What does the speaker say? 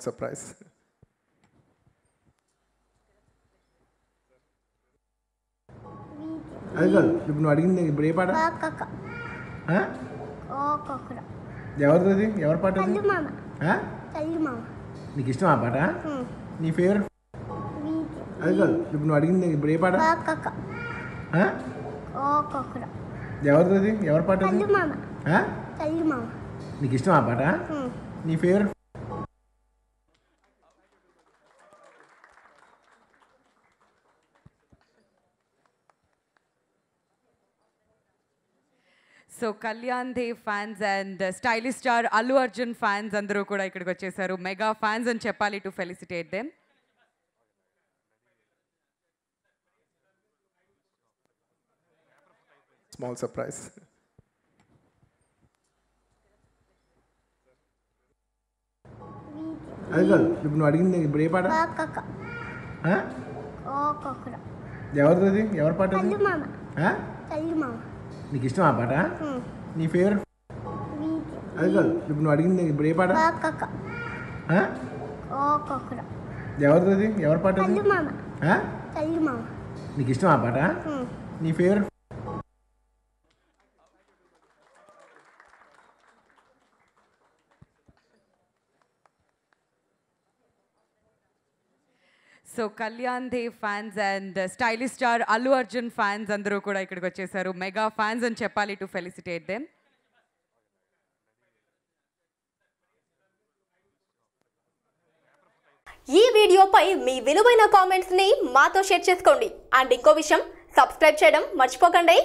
Surprise అది కాదు ఇప్పుడు నువ్వు అడిగింది ఇప్పుడు ఏ పాట కాక ఆ? ఓ కొకర ఎవరిది అది ఎవరి పాట అది కళ్ళు మామ ఆ? కళ్ళు మామ నీకు ఇష్టం ఆ పాట ఉమ్. నీ ఫేవరెట్ వీధి అది కాదు ఇప్పుడు నువ్వు అడిగింది ఇప్పుడు ఏ పాట కాక ఆ? ఓ కొకర ఎవరిది అది ఎవరి పాట అది కళ్ళు మామ ఆ? కళ్ళు మామ నీకు ఇష్టం ఆ పాట ఉమ్. నీ favourite so Kalyan Dev fans and stylish star Allu Arjun fans అందరూ కూడా ఇక్కడికి వచ్చేసారు. మెగా ఫ్యాన్స్ అని చెప్పాలి to felicitate them small surprise వీధి అది కాదు ఇప్పుడు నువ్వు అడిగింది ఇప్పుడు ఏ పాట? కాక ఆ? ఓ కొకర ఎవరిది అది? ఎవరి పాట అది? నీకు ఇష్టం ఆ పాట. నీ ఫేవరెట్ అది కాదు ఇప్పుడు నువ్వు అడిగింది ఇప్పుడు ఏ పాట? ఎవరిది? ఎవరి పాట నీకు ఇష్టం ఆ పాట. నీ favourite so Kalyan Dev fans and stylish star Allu Arjun fans అందరూ కూడా ఇక్కడికి వచ్చేసారు. మెగా ఫ్యాన్స్ అని చెప్పాలి టు ఫెలిసిటేట్ దెమ్ ఈ వీడియోపై మీ విలువైన కామెంట్స్ని మాతో షేర్ చేసుకోండి. అండ్ ఇంకో విషయం సబ్స్క్రైబ్ చేయడం మర్చిపోకండి.